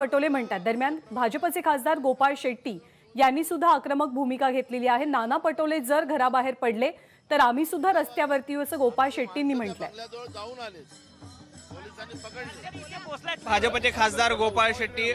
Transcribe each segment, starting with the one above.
पटोले म्हणतात दरम्यान भाजपचे खासदार गोपाळ शेट्टी यांनी सुद्धा आक्रमक भूमिका घेतलेली आहे. नाना पटोले जर घराबाहेर पडले तर आम्ही सुद्धा रस्त्यावरती असं गोपाळ शेट्टींनी म्हटलंय. भाजपचे खासदार गोपाळ शेट्टी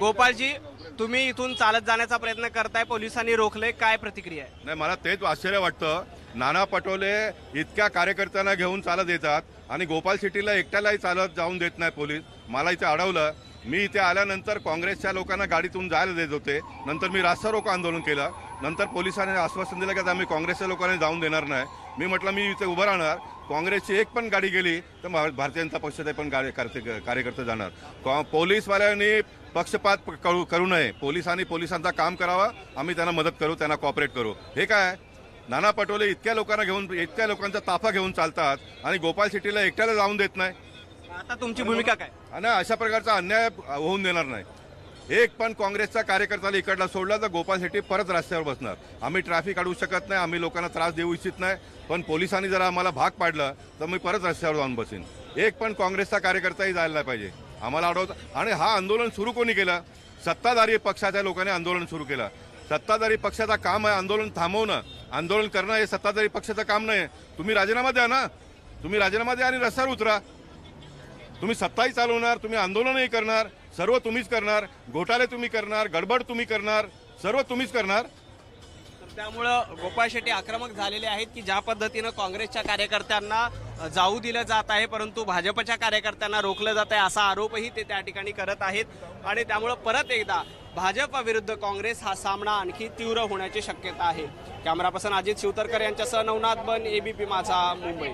गोपाळजी तुम्ही इथून चालत जाण्याचा प्रयत्न करताय पोलिसांनी रोखले काय प्रतिक्रिया आहे? नाही मला तेच आश्चर्य वाटतं. नाना पटोले इतक्या कार्यकर्त्यांना घेऊन चालत येतात आणि गोपाल शेट्टीला एकट्यालाही चालत जाऊन देत नाही पोलीस. मला इथे अडवलं मी इथे आल्यानंतर काँग्रेसच्या लोकांना गाडीतून जायला देत होते. नंतर मी रास्ता रोको आंदोलन केलं. नंतर पोलिसांनी आश्वासन दिलं की आता आम्ही काँग्रेसच्या लोकांना जाऊन देणार नाही. मी म्हटलं मी इथे उभं राहणार. काँग्रेसची एक पण गाडी गेली तर भारतीय जनता पक्षाचे पण गाडी कार्य- कार्यकर्ते जाणार. कॉ पोलीसवाल्यांनी पक्षपात करू करू नये. पोलिसांनी पोलिसांचा काम करावा. आम्ही त्यांना मदत करू त्यांना कॉपरेट करू. हे काय? नाना पटोले इतक्या लोकांना घेऊन इतक्या लोकांचा ताफा घेऊन चालतात आणि गोपाल शेट्टीला एकट्याला जाऊन देत नाही. आता तुमची भूमिका काय? आणि अशा प्रकारचा अन्याय होऊन देणार नाही. एक पण काँग्रेसचा कार्यकर्त्याला इकडला सोडला तर गोपाल शेट्टी परत रस्त्यावर बसणार. आम्ही ट्रॅफिक अडवू शकत नाही आम्ही लोकांना त्रास देऊ इच्छित नाही. पण पोलिसांनी जर आम्हाला भाग पाडलं तर मी परत रस्त्यावर जाऊन बसेन. एक पण काँग्रेसचा कार्यकर्ताही जायला नाही पाहिजे. आम्हाला अडवत आणि हा आंदोलन सुरू कोणी केलं? सत्ताधारी पक्षाच्या लोकांनी आंदोलन सुरू केलं. सत्ताधारी पक्षाचा काम आहे आंदोलन थांबवणं. आंदोलन करणं हे सत्ताधारी पक्षाचं काम नाही तुम्ही राजीनामा द्या ना. तुम्ही राजीनामा द्या आणि रस्त्यावर उतरा. तुम्ही सत्ताही चालवणार तुम्ही आंदोलनही करणार सर्व तुम्हीच करणार घोटाळे तुम्ही करणार गडबड तुम्ही करणार सर्व तुम्हीच करणार. त्यामुळं गोपाळ शेट्टी आक्रमक झालेले आहेत की ज्या पद्धतीनं काँग्रेसच्या कार्यकर्त्यांना जाऊ दिलं जात आहे परंतु भाजपच्या कार्यकर्त्यांना रोखलं जात आहे असा आरोपही ते त्या ठिकाणी करत आहेत. आणि त्यामुळं परत एकदा भाजप विरुद्ध काँग्रेस हा सामना आणखी तीव्र होण्याची शक्यता आहे. कॅमेरा पर्सन अजित शिवतरकर यांच्यासह नवनाथ बन एबीपी माझा मुंबई.